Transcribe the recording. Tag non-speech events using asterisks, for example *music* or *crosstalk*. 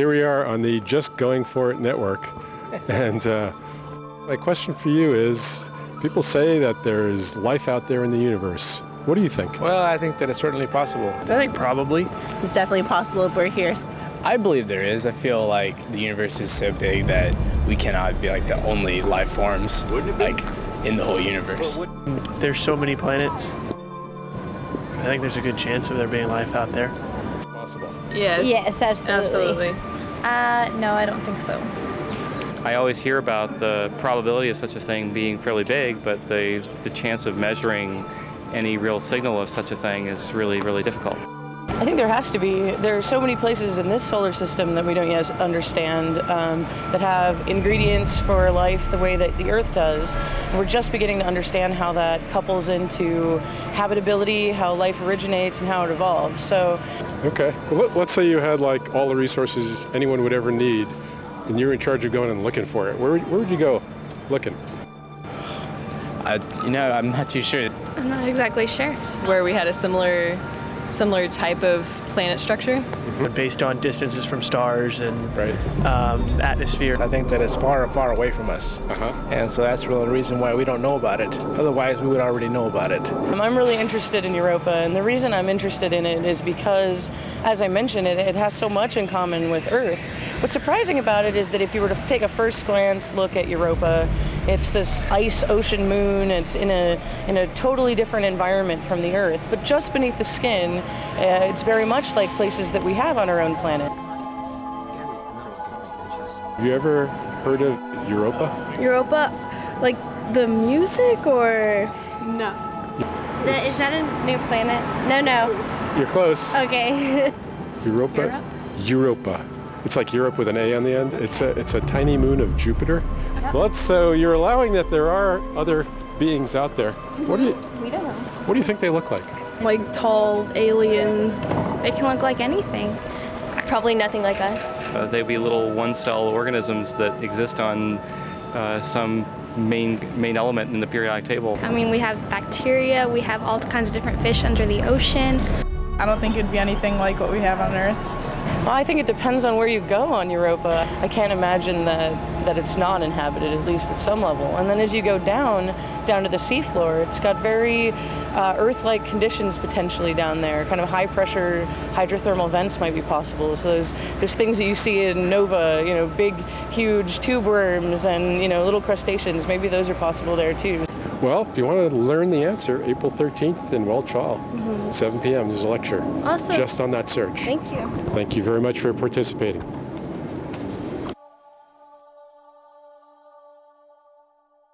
Here we are on the Just Going For It network. and uh, my question for you is people say that there's life out there in the universe. What do you think? Well, I think that it's certainly possible. I think probably. It's definitely possible if we're here. I believe there is. I feel like the universe is so big that we cannot be like the only life forms like in the whole universe. There's so many planets. I think there's a good chance of there being life out there. Possible. Yes. Yes, absolutely. Absolutely. Uh, no, I don't think so. I always hear about the probability of such a thing being fairly big, but the, the chance of measuring any real signal of such a thing is really, really difficult. I think there has to be. There are so many places in this solar system that we don't yet understand um, that have ingredients for life the way that the Earth does. And we're just beginning to understand how that couples into habitability, how life originates, and how it evolves. So Okay. Well, let- let's say you had like all the resources anyone would ever need, and you're in charge of going and looking for it. Where would, where would you go looking? I, you know, I'm not too sure. I'm not exactly sure. where we had a similar similar type of planet structure. Based on distances from stars and Right. um, atmosphere. I think that it's far, far away from us. Uh-huh. And so that's really the reason why we don't know about it. Otherwise, we would already know about it. I'm really interested in Europa, and the reason I'm interested in it is because, as I mentioned, it, it has so much in common with Earth. What's surprising about it is that if you were to take a first glance look at Europa, it's this ice ocean moon. It's in a in a totally different environment from the Earth, but just beneath the skin, uh, it's very much like places that we have on our own planet. Have you ever heard of Europa? Europa, like the music or No. is that a new planet? No, no. You're close. Okay. *laughs* Europa. Europa. It's like Europe with an A on the end. It's a it's a tiny moon of Jupiter. Well, that's, so you're allowing that there are other beings out there. What do you we don't know. what do you think they look like? like tall aliens. They can look like anything. Probably nothing like us. Uh, they'd be little one-cell organisms that exist on uh, some main main element in the periodic table. I mean, we have bacteria, we have all kinds of different fish under the ocean. I don't think it'd be anything like what we have on Earth. Well, I think it depends on where you go on Europa. I can't imagine that, that it's not inhabited, at least at some level. And then as you go down, down to the seafloor, it's got very uh, Earth-like conditions potentially down there. Kind of high-pressure hydrothermal vents might be possible. So there's there's things that you see in Nova, you know, big, huge tube worms and you know little crustaceans. Maybe those are possible there too. Well, if you want to learn the answer, April 13th in Welch Hall, mm-hmm. 7 p.m. There's a lecture Awesome. just on that search. Thank you. Thank you very much for participating.